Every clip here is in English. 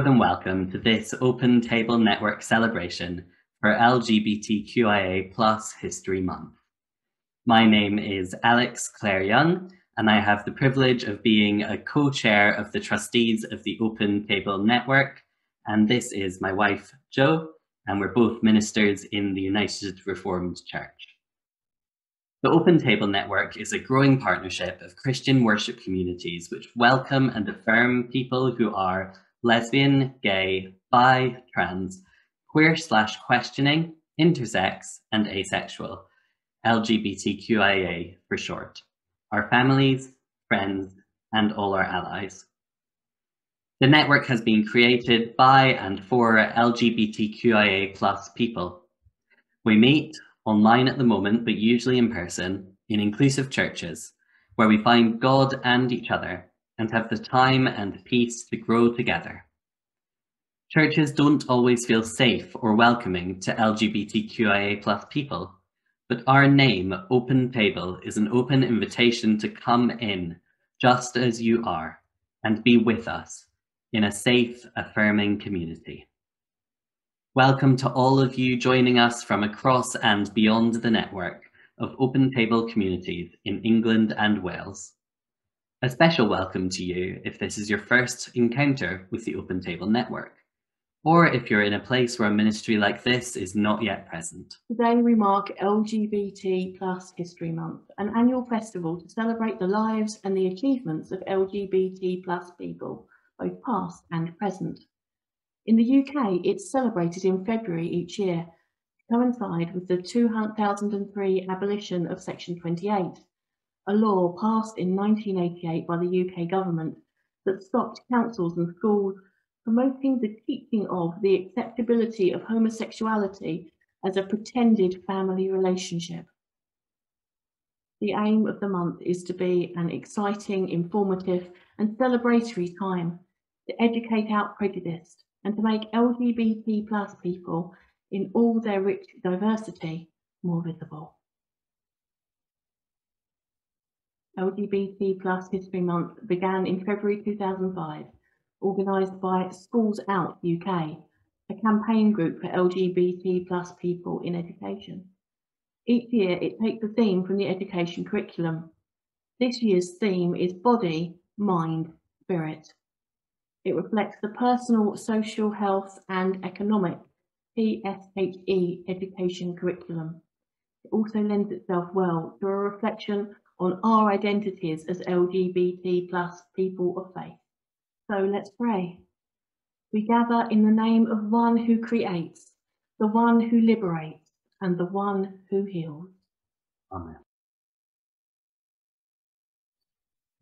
more than welcome to this Open Table Network celebration for LGBTQIA Plus History Month. My name is Alex Clare Young, and I have the privilege of being a co-chair of the trustees of the Open Table Network, and this is my wife, Jo, and we're both ministers in the United Reformed Church. The Open Table Network is a growing partnership of Christian worship communities which welcome and affirm people who are lesbian, gay, bi, trans, queer slash questioning, intersex, and asexual, LGBTQIA for short, our families, friends, and all our allies. The network has been created by and for LGBTQIA plus people. We meet, online at the moment, but usually in person, in inclusive churches, where we find God and each other and have the time and peace to grow together. Churches don't always feel safe or welcoming to LGBTQIA plus people, but our name, Open Table, is an open invitation to come in just as you are and be with us in a safe, affirming community. Welcome to all of you joining us from across and beyond the network of Open Table communities in England and Wales. A special welcome to you if this is your first encounter with the Open Table Network, or if you're in a place where a ministry like this is not yet present. Today we mark LGBT Plus History Month, an annual festival to celebrate the lives and the achievements of LGBT plus people, both past and present. In the UK, it's celebrated in February each year, to coincide with the 2003 abolition of Section 28, a law passed in 1988 by the UK government that stopped councils and schools promoting the teaching of the acceptability of homosexuality as a pretended family relationship. The aim of the month is to be an exciting, informative and celebratory time to educate out prejudice and to make LGBT plus people in all their rich diversity more visible. LGBT plus History Month began in February 2005, organised by Schools Out UK, a campaign group for LGBT plus people in education. Each year it takes a theme from the education curriculum. This year's theme is body, mind, spirit. It reflects the personal, social, health and economic PSHE education curriculum. It also lends itself well to a reflection on our identities as LGBT plus people of faith. So let's pray. We gather in the name of one who creates, the one who liberates, and the one who heals. Amen.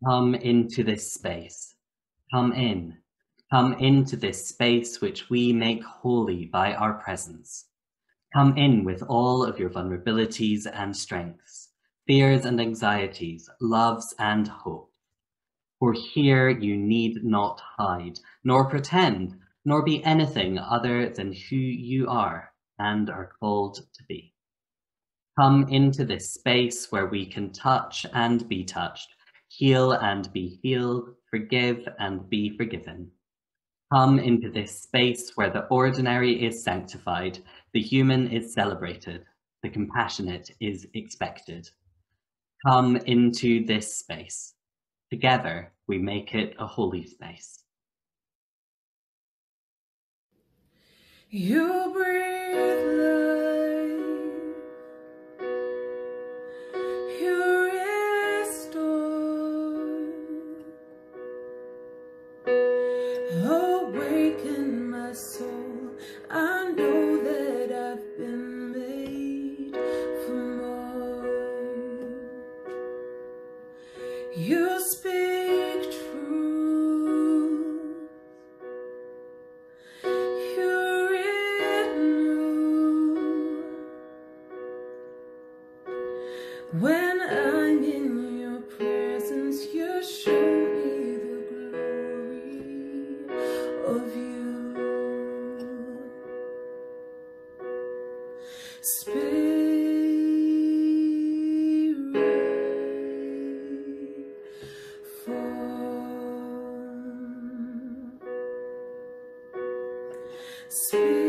Come into this space. Come in Come into this space which we make holy by our presence. Come in with all of your vulnerabilities and strengths, fears and anxieties, loves and hope. For here you need not hide, nor pretend, nor be anything other than who you are and are called to be. Come into this space where we can touch and be touched, heal and be healed, forgive and be forgiven Come into this space where the ordinary is sanctified, the human is celebrated, the compassionate is expected. Come into this space. Together, we make it a holy space. You breathe Spirit,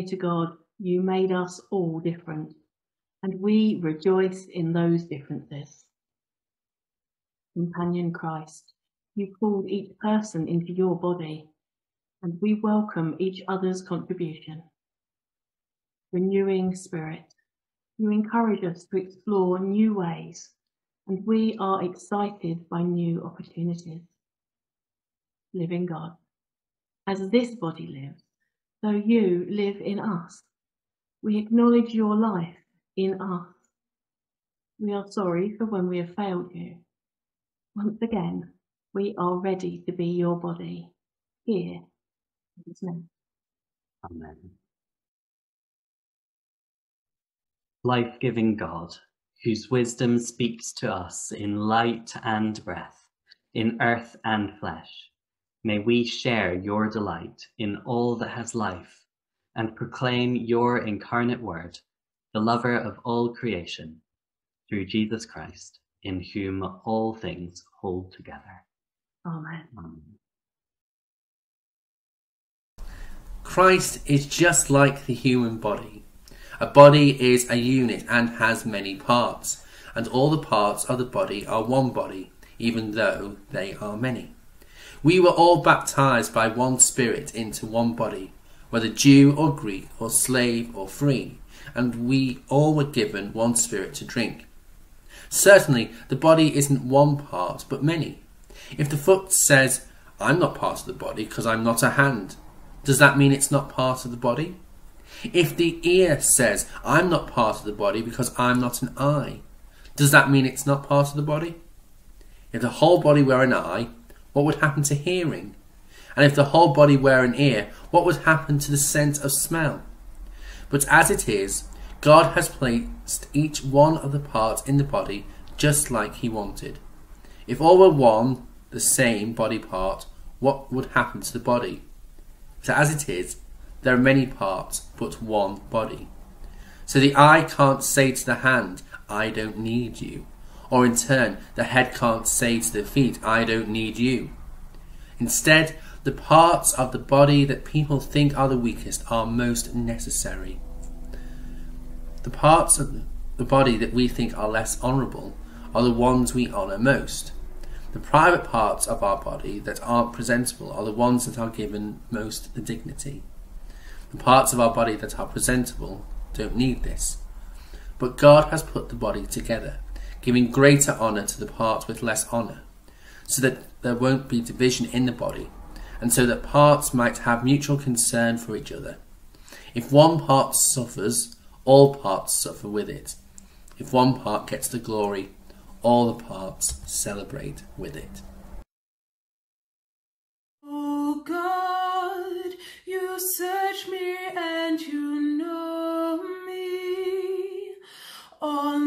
Creator God, you made us all different, and we rejoice in those differences. Companion Christ, you called each person into your body, and we welcome each other's contribution. Renewing Spirit, you encourage us to explore new ways, and we are excited by new opportunities. Living God, as this body lives, so you live in us. We acknowledge your life in us. We are sorry for when we have failed you. Once again, we are ready to be your body here now. Amen. Life giving God, whose wisdom speaks to us in light and breath, in earth and flesh, may we share your delight in all that has life and proclaim your incarnate word, the lover of all creation, through Jesus Christ, in whom all things hold together. Amen. Amen. Christ is just like the human body. A body is a unit and has many parts, and all the parts of the body are one body, even though they are many. We were all baptized by one Spirit into one body, whether Jew or Greek or slave or free, and we all were given one Spirit to drink. Certainly, the body isn't one part, but many. If the foot says, I'm not part of the body because I'm not a hand, does that mean it's not part of the body? If the ear says, I'm not part of the body because I'm not an eye, does that mean it's not part of the body? If the whole body were an eye, what would happen to hearing? And if the whole body were an ear, what would happen to the sense of smell? But as it is, God has placed each one of the parts in the body just like He wanted. If all were one, the same body part, what would happen to the body? So as it is, there are many parts, but one body. So the eye can't say to the hand, I don't need you. Or in turn, the head can't say to the feet, I don't need you. Instead, the parts of the body that people think are the weakest are most necessary. The parts of the body that we think are less honourable are the ones we honour most. The private parts of our body that aren't presentable are the ones that are given most the dignity. The parts of our body that are presentable don't need this. But God has put the body together, giving greater honour to the part with less honour, so that there won't be division in the body, and so that parts might have mutual concern for each other. If one part suffers, all parts suffer with it. If one part gets the glory, all the parts celebrate with it. Oh God, you search me and you know me. All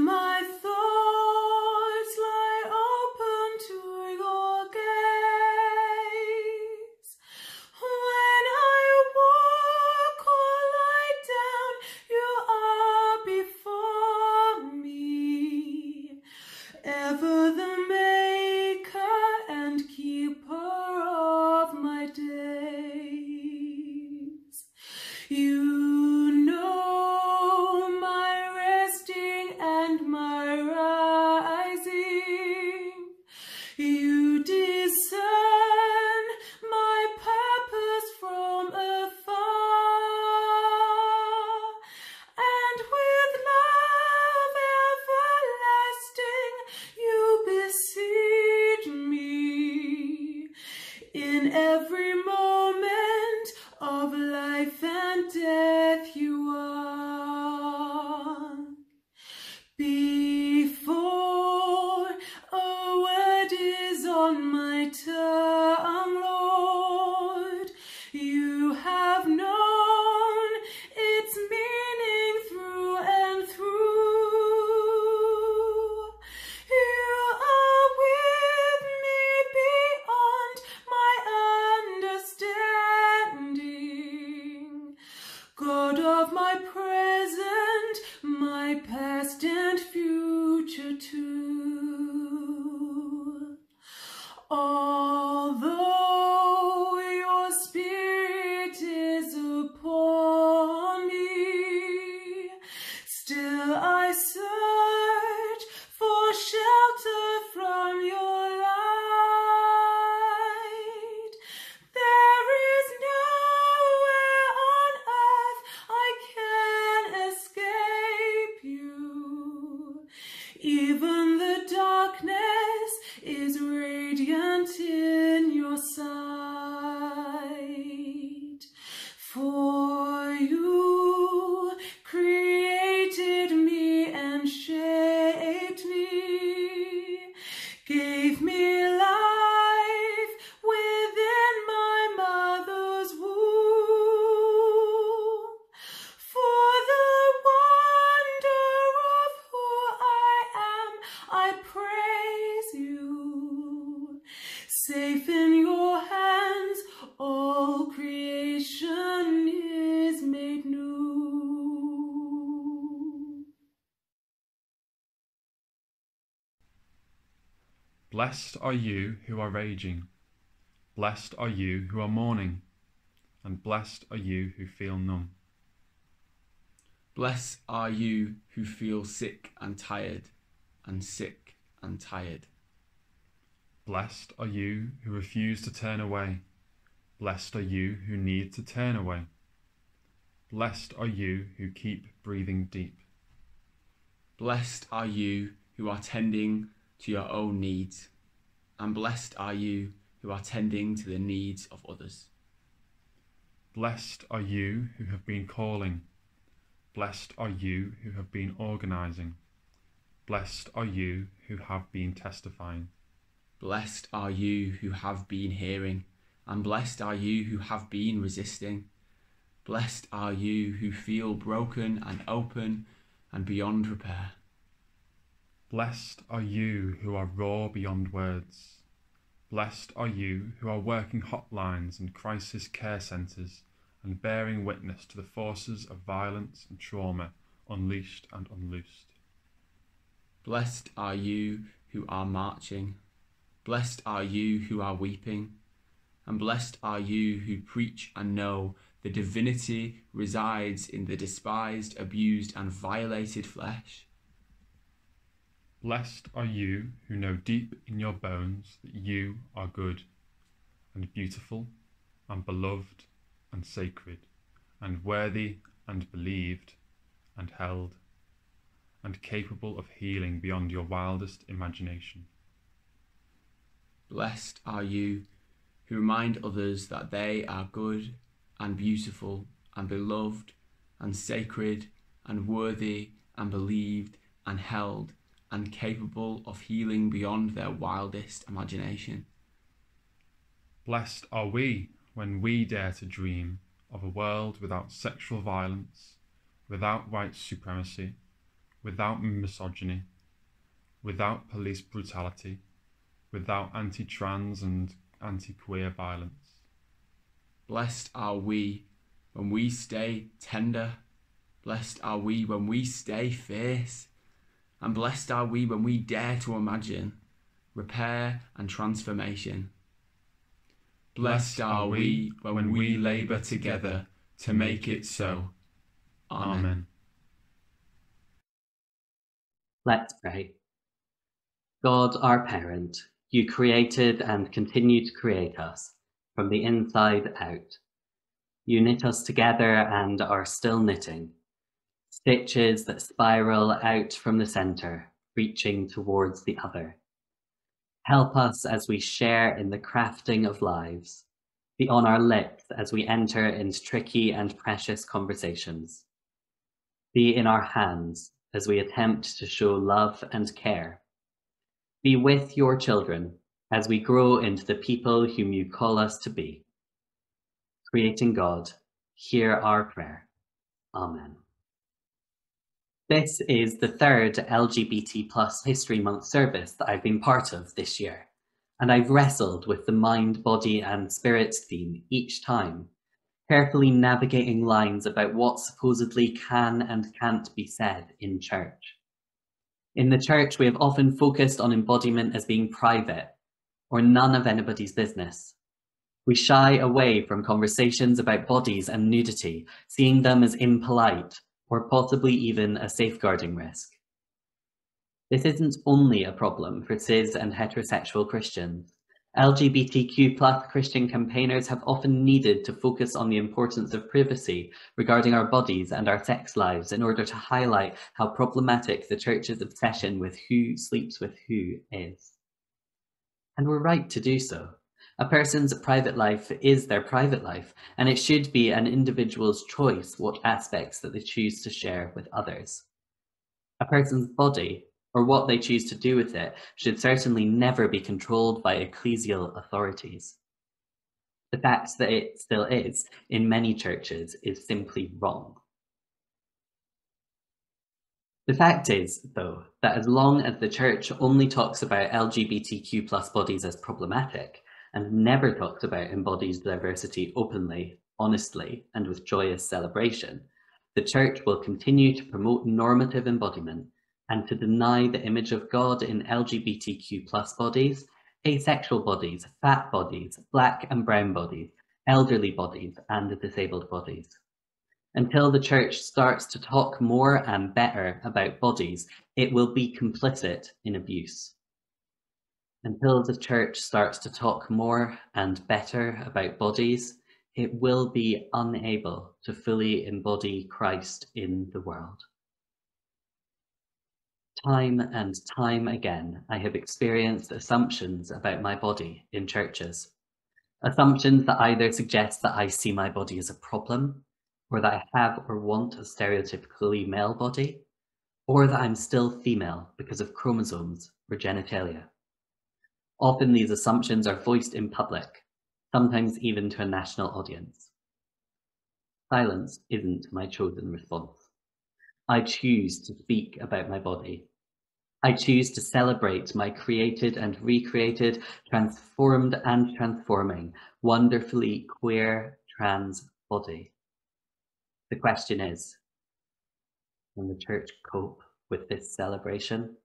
Blessed are you who are raging, blessed are you who are mourning, and blessed are you who feel numb. Blessed are you who feel sick and tired, and sick and tired. Blessed are you who refuse to turn away. Blessed are you who need to turn away. Blessed are you who keep breathing deep. Blessed are you who are tending to your own needs, and blessed are you who are tending to the needs of others. Blessed are you who have been calling. Blessed are you who have been organising. Blessed are you who have been testifying. Blessed are you who have been hearing, and blessed are you who have been resisting. Blessed are you who feel broken and open and beyond repair. Blessed are you who are raw beyond words. Blessed are you who are working hotlines and crisis care centres and bearing witness to the forces of violence and trauma unleashed and unloosed. Blessed are you who are marching. Blessed are you who are weeping. And blessed are you who preach and know the divinity resides in the despised, abused, and violated flesh. Blessed are you who know deep in your bones that you are good and beautiful and beloved and sacred and worthy and believed and held and capable of healing beyond your wildest imagination. Blessed are you who remind others that they are good and beautiful and beloved and sacred and worthy and believed and held and capable of healing beyond their wildest imagination. Blessed are we when we dare to dream of a world without sexual violence, without white supremacy, without misogyny, without police brutality, without anti trans and anti queer violence. Blessed are we when we stay tender. Blessed are we when we stay fierce. And blessed are we when we dare to imagine repair and transformation. Blessed are we when we labour together to make it so. Amen. Amen. Let's pray. God, our parent, you created and continue to create us from the inside out. You knit us together and are still knitting, stitches that spiral out from the centre, reaching towards the other. Help us as we share in the crafting of lives, be on our lips as we enter into tricky and precious conversations. Be in our hands as we attempt to show love and care. Be with your children as we grow into the people whom you call us to be. Creating God, hear our prayer. Amen. This is the third LGBT plus History Month service that I've been part of this year, and I've wrestled with the mind, body, and spirit theme each time, carefully navigating lines about what supposedly can and can't be said in church. In the church, we have often focused on embodiment as being private or none of anybody's business. We shy away from conversations about bodies and nudity, seeing them as impolite or possibly even a safeguarding risk. This isn't only a problem for cis and heterosexual Christians. LGBTQ plus Christian campaigners have often needed to focus on the importance of privacy regarding our bodies and our sex lives in order to highlight how problematic the church's obsession with who sleeps with who is. And we're right to do so. A person's private life is their private life, and it should be an individual's choice what aspects that they choose to share with others. A person's body, or what they choose to do with it, should certainly never be controlled by ecclesial authorities. The fact that it still is in many churches is simply wrong. The fact is, though, that as long as the church only talks about LGBTQ plus bodies as problematic, and never talks about embodies diversity openly, honestly, and with joyous celebration, the Church will continue to promote normative embodiment and to deny the image of God in LGBTQ plus bodies, asexual bodies, fat bodies, black and brown bodies, elderly bodies, and disabled bodies. Until the church starts to talk more and better about bodies, it will be complicit in abuse. Until the church starts to talk more and better about bodies, it will be unable to fully embody Christ in the world. Time and time again, I have experienced assumptions about my body in churches. Assumptions that either suggest that I see my body as a problem, or that I have or want a stereotypically male body, or that I'm still female because of chromosomes or genitalia. Often these assumptions are voiced in public, sometimes even to a national audience. Silence isn't my chosen response. I choose to speak about my body. I choose to celebrate my created and recreated, transformed and transforming, wonderfully queer trans body. The question is, can the church cope with this celebration?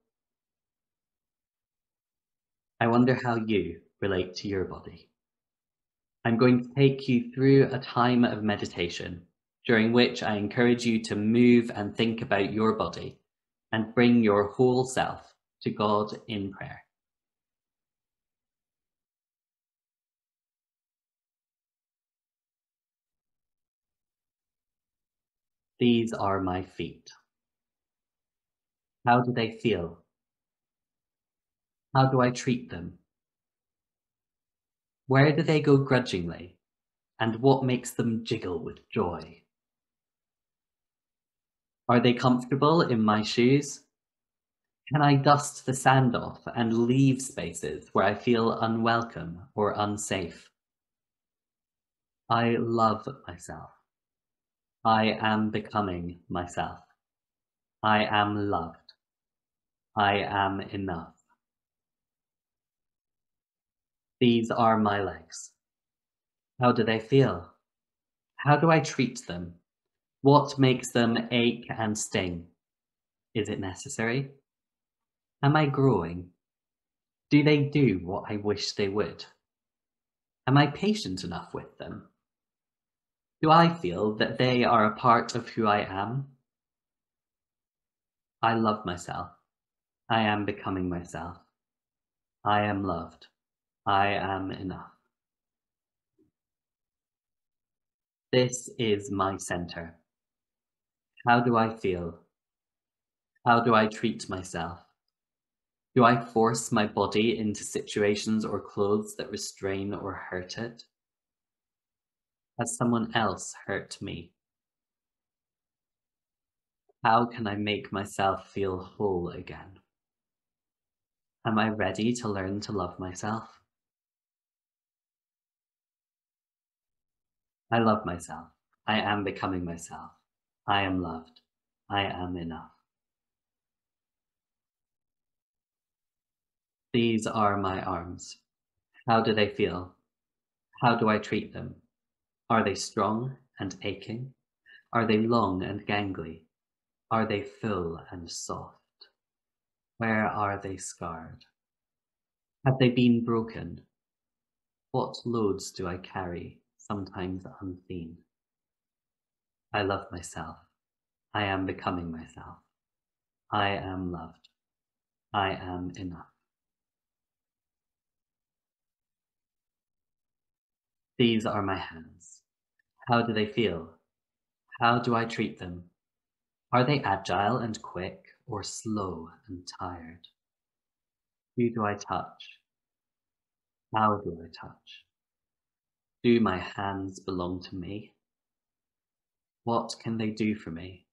I wonder how you relate to your body. I'm going to take you through a time of meditation during which I encourage you to move and think about your body and bring your whole self to God in prayer. These are my feet. How do they feel? How do I treat them? Where do they go grudgingly? And what makes them jiggle with joy? Are they comfortable in my shoes? Can I dust the sand off and leave spaces where I feel unwelcome or unsafe? I love myself. I am becoming myself. I am loved. I am enough. These are my legs. How do they feel? How do I treat them? What makes them ache and sting? Is it necessary? Am I growing? Do they do what I wish they would? Am I patient enough with them? Do I feel that they are a part of who I am? I love myself. I am becoming myself. I am loved. I am enough. This is my center. How do I feel? How do I treat myself? Do I force my body into situations or clothes that restrain or hurt it? Has someone else hurt me? How can I make myself feel whole again? Am I ready to learn to love myself? I love myself. I am becoming myself. I am loved. I am enough. These are my arms. How do they feel? How do I treat them? Are they strong and aching? Are they long and gangly? Are they full and soft? Where are they scarred? Have they been broken? What loads do I carry, sometimes unseen? I love myself. I am becoming myself. I am loved. I am enough. These are my hands. How do they feel? How do I treat them? Are they agile and quick or slow and tired? Who do I touch? How do I touch? Do my hands belong to me? What can they do for me?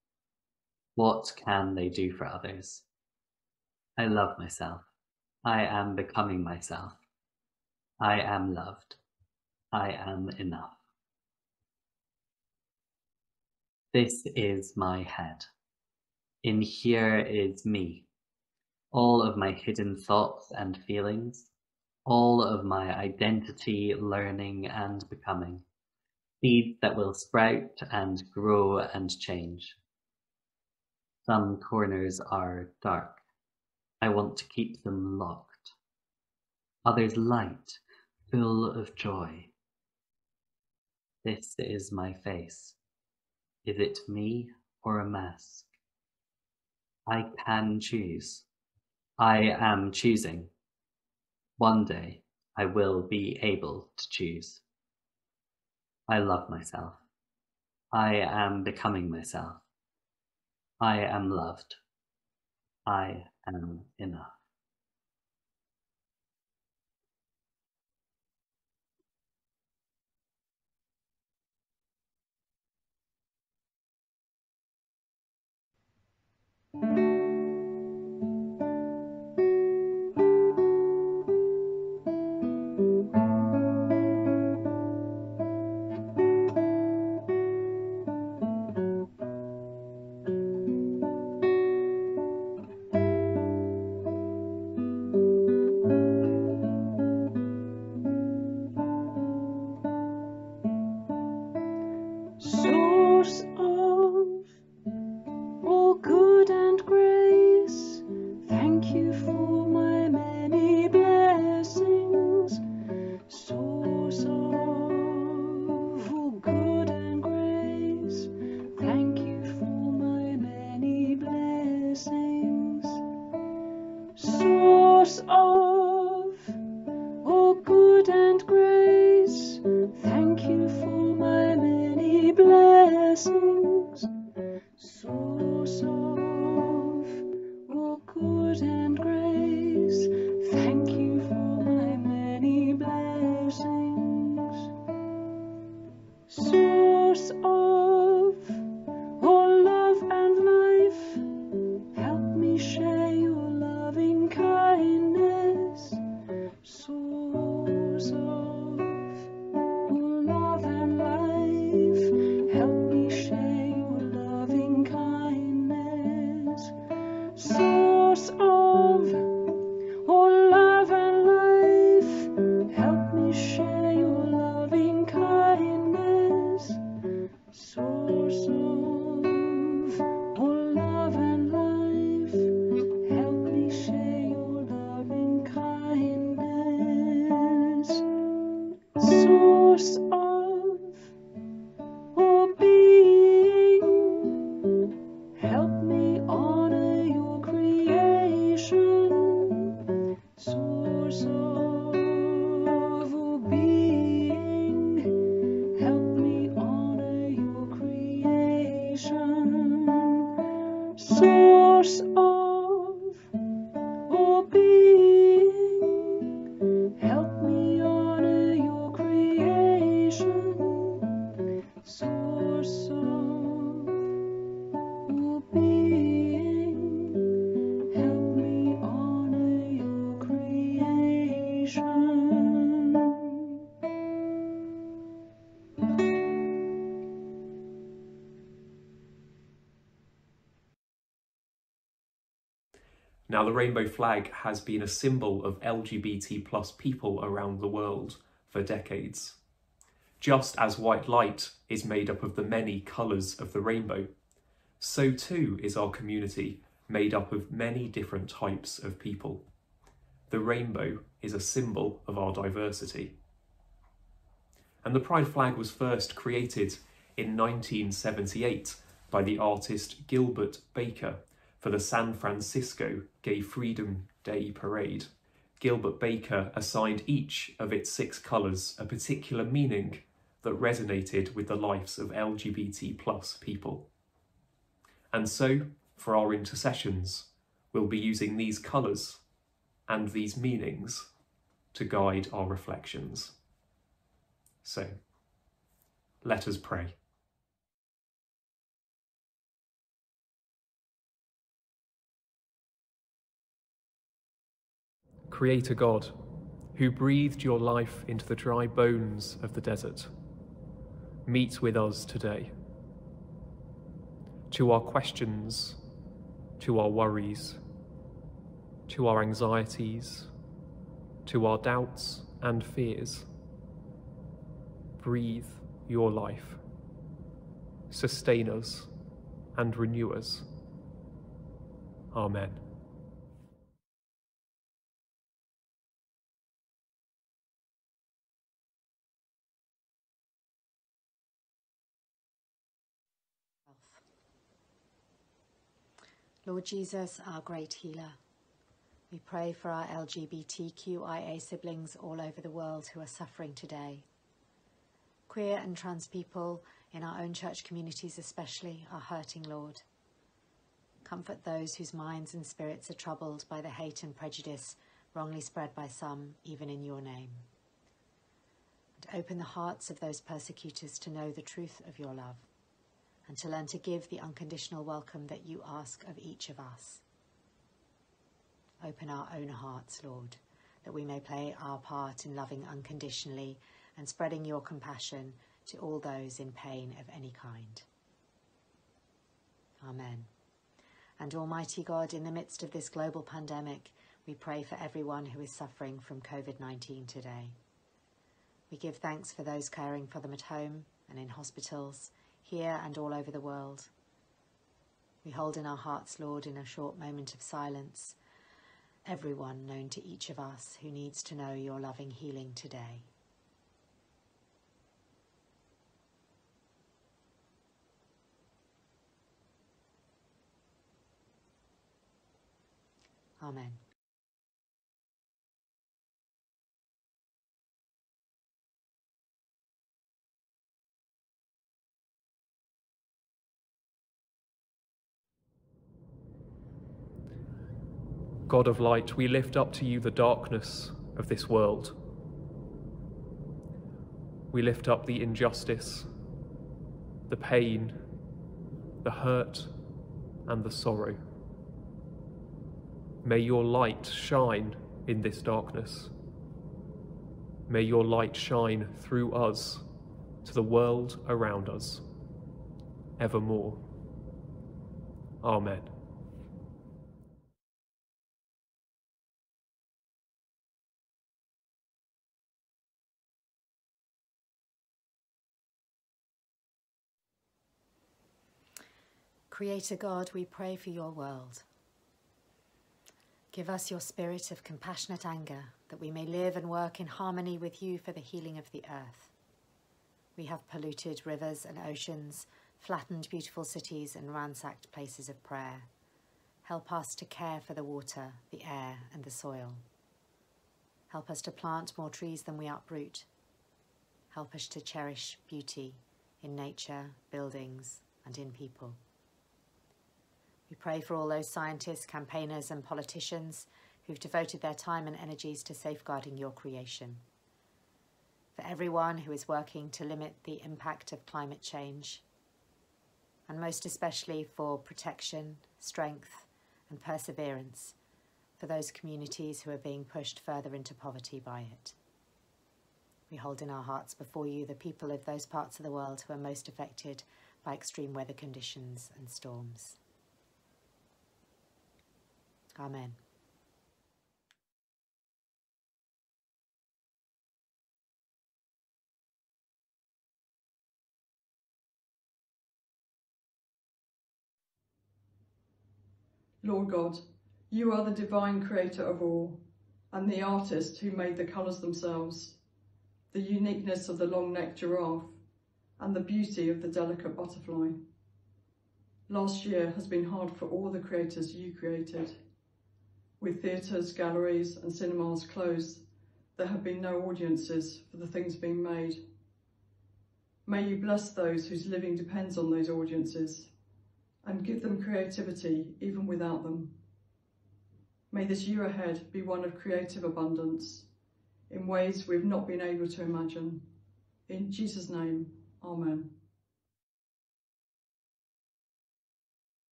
What can they do for others? I love myself. I am becoming myself. I am loved. I am enough. This is my head. In here is me. All of my hidden thoughts and feelings, all of my identity, learning, and becoming. Seeds that will sprout and grow and change. Some corners are dark. I want to keep them locked. Others light, full of joy. This is my face. Is it me or a mask? I can choose. I am choosing. One day I will be able to choose. I love myself. I am becoming myself. I am loved. I am enough. Rainbow flag has been a symbol of LGBT plus people around the world for decades. Just as white light is made up of the many colours of the rainbow, so too is our community made up of many different types of people. The rainbow is a symbol of our diversity. And the pride flag was first created in 1978 by the artist Gilbert Baker for the San Francisco Gay Freedom Day Parade. Gilbert Baker assigned each of its six colours a particular meaning that resonated with the lives of LGBT plus people. And so, for our intercessions, we'll be using these colours and these meanings to guide our reflections. So, let us pray. Creator God, who breathed your life into the dry bones of the desert, meet with us today. To our questions, to our worries, to our anxieties, to our doubts and fears. Breathe your life. Sustain us and renew us. Amen. Lord Jesus, our great healer, we pray for our LGBTQIA siblings all over the world who are suffering today. Queer and trans people in our own church communities, especially, are hurting, Lord. Comfort those whose minds and spirits are troubled by the hate and prejudice wrongly spread by some, even in your name. And open the hearts of those persecutors to know the truth of your love and to learn to give the unconditional welcome that you ask of each of us. Open our own hearts, Lord, that we may play our part in loving unconditionally and spreading your compassion to all those in pain of any kind. Amen. And Almighty God, in the midst of this global pandemic, we pray for everyone who is suffering from COVID 19 today. We give thanks for those caring for them at home and in hospitals, here and all over the world. We hold in our hearts, Lord, in a short moment of silence, everyone known to each of us who needs to know your loving healing today. Amen. God of light, we lift up to you the darkness of this world. We lift up the injustice, the pain, the hurt, and the sorrow. May your light shine in this darkness. May your light shine through us to the world around us, evermore. Amen. Creator God, we pray for your world. Give us your spirit of compassionate anger, that we may live and work in harmony with you for the healing of the earth. We have polluted rivers and oceans, flattened beautiful cities, and ransacked places of prayer. Help us to care for the water, the air, and the soil. Help us to plant more trees than we uproot. Help us to cherish beauty in nature, buildings, and in people. We pray for all those scientists, campaigners, and politicians who've devoted their time and energies to safeguarding your creation. For everyone who is working to limit the impact of climate change, and most especially for protection, strength, and perseverance for those communities who are being pushed further into poverty by it. We hold in our hearts before you the people of those parts of the world who are most affected by extreme weather conditions and storms. Amen. Lord God, you are the divine creator of all, and the artist who made the colours themselves, the uniqueness of the long-necked giraffe, and the beauty of the delicate butterfly. Last year has been hard for all the creators you created. With theatres, galleries and cinemas closed, there have been no audiences for the things being made. May you bless those whose living depends on those audiences and give them creativity even without them. May this year ahead be one of creative abundance in ways we've not been able to imagine. In Jesus' name, Amen.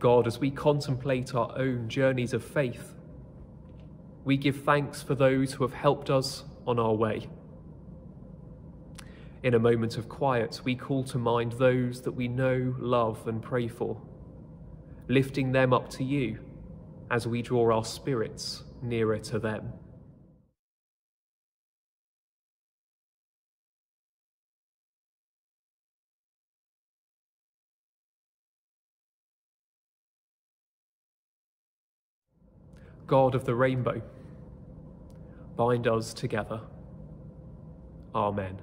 God, as we contemplate our own journeys of faith, we give thanks for those who have helped us on our way. In a moment of quiet, we call to mind those that we know, love, and pray for, lifting them up to you as we draw our spirits nearer to them. God of the rainbow, bind us together. Amen.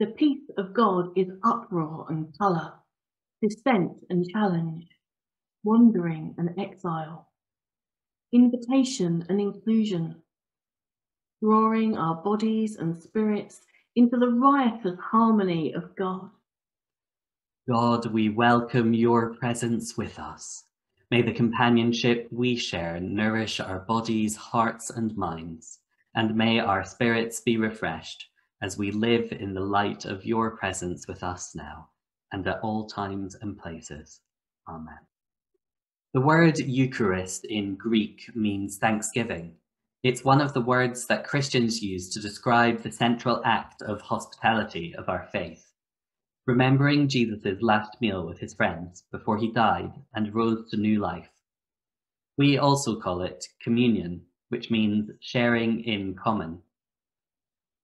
The peace of God is uproar and colour, dissent and challenge, wandering and exile, invitation and inclusion, drawing our bodies and spirits into the riotous harmony of God. God, we welcome your presence with us. May the companionship we share nourish our bodies, hearts, and minds, and may our spirits be refreshed as we live in the light of your presence with us now and at all times and places. Amen. The word Eucharist in Greek means thanksgiving. It's one of the words that Christians use to describe the central act of hospitality of our faith. Remembering Jesus' last meal with his friends before he died and rose to new life. We also call it communion, which means sharing in common.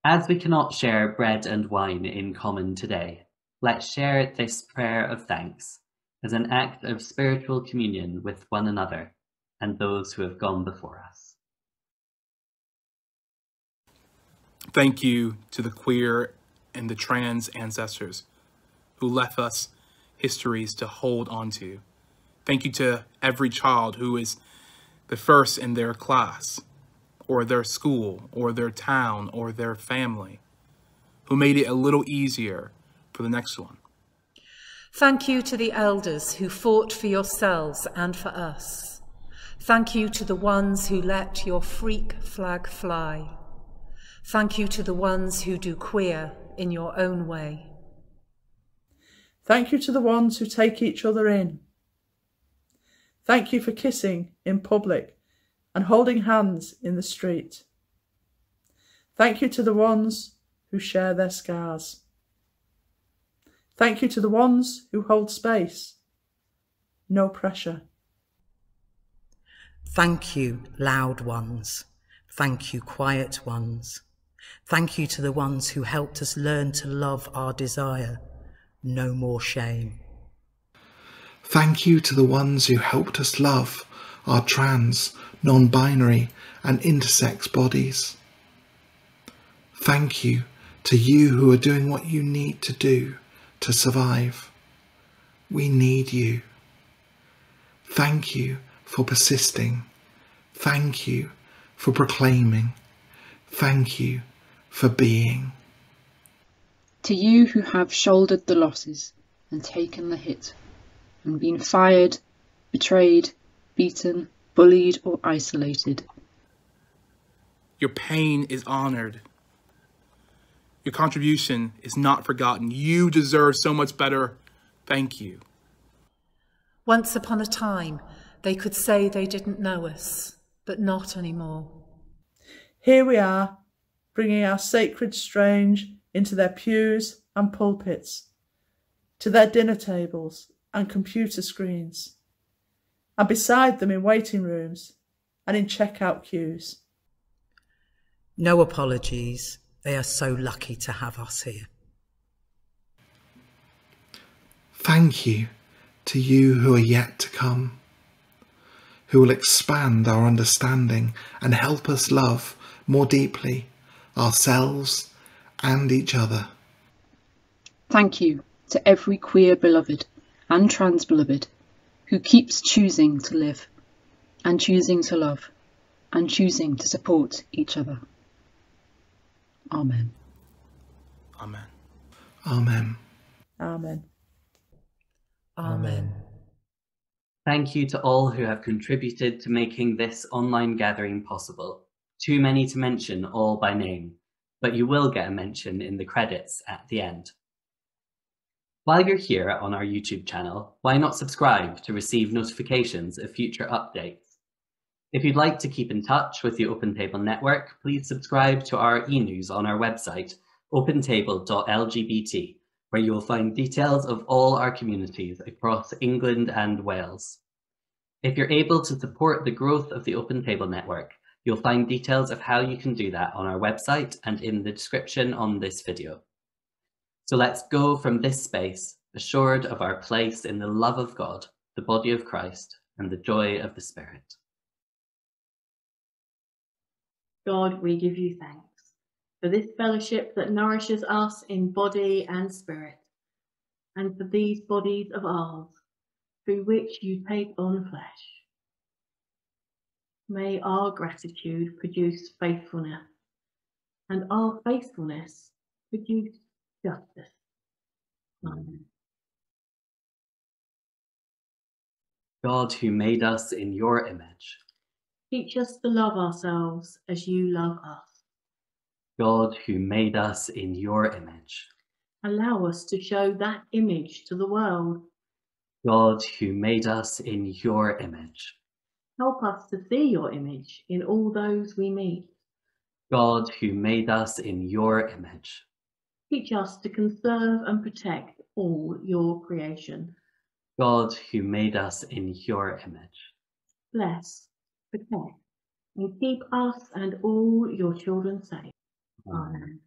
As we cannot share bread and wine in common today, let's share this prayer of thanks as an act of spiritual communion with one another and those who have gone before us. Thank you to the queer and the trans ancestors who left us histories to hold on to. Thank you to every child who is the first in their class or their school or their town or their family who made it a little easier for the next one. Thank you to the elders who fought for yourselves and for us. Thank you to the ones who let your freak flag fly. Thank you to the ones who do queer in your own way. Thank you to the ones who take each other in. Thank you for kissing in public and holding hands in the street. Thank you to the ones who share their scars. Thank you to the ones who hold space. No pressure. Thank you, loud ones. Thank you, quiet ones. Thank you to the ones who helped us learn to love our desire. No more shame. Thank you to the ones who helped us love our trans, non binary, and intersex bodies. Thank you to you who are doing what you need to do to survive. We need you. Thank you for persisting. Thank you for proclaiming. Thank you for being. To you who have shouldered the losses and taken the hit and been fired, betrayed, beaten, bullied, or isolated. Your pain is honored. Your contribution is not forgotten. You deserve so much better. Thank you. Once upon a time, they could say they didn't know us, but not anymore. Here we are, bringing our sacred strange into their pews and pulpits, to their dinner tables and computer screens, and beside them in waiting rooms and in checkout queues. No apologies. They are so lucky to have us here. Thank you to you who are yet to come, who will expand our understanding and help us love more deeply ourselves and each other. Thank you to every queer beloved and trans beloved who keeps choosing to live and choosing to love and choosing to support each other. Amen. Amen. Amen. Amen. Amen. Thank you to all who have contributed to making this online gathering possible. Too many to mention all by name, but you will get a mention in the credits at the end. While you're here on our YouTube channel, why not subscribe to receive notifications of future updates? If you'd like to keep in touch with the Open Table Network, please subscribe to our e-news on our website, opentable.lgbt, where you will find details of all our communities across England and Wales. If you're able to support the growth of the Open Table Network, you'll find details of how you can do that on our website and in the description on this video. So let's go from this space, assured of our place in the love of God, the body of Christ, and the joy of the Spirit. God, we give you thanks for this fellowship that nourishes us in body and spirit, and for these bodies of ours through which you take on flesh. May our gratitude produce faithfulness, and our faithfulness produce justice. Amen. God, who made us in your image, Teach us to love ourselves as you love us. God, who made us in your image, Allow us to show that image to the world. God, who made us in your image, Help us to see your image in all those we meet. God, who made us in your image, Teach us to conserve and protect all your creation. God, who made us in your image. Bless, protect, and keep us and all your children safe. Amen.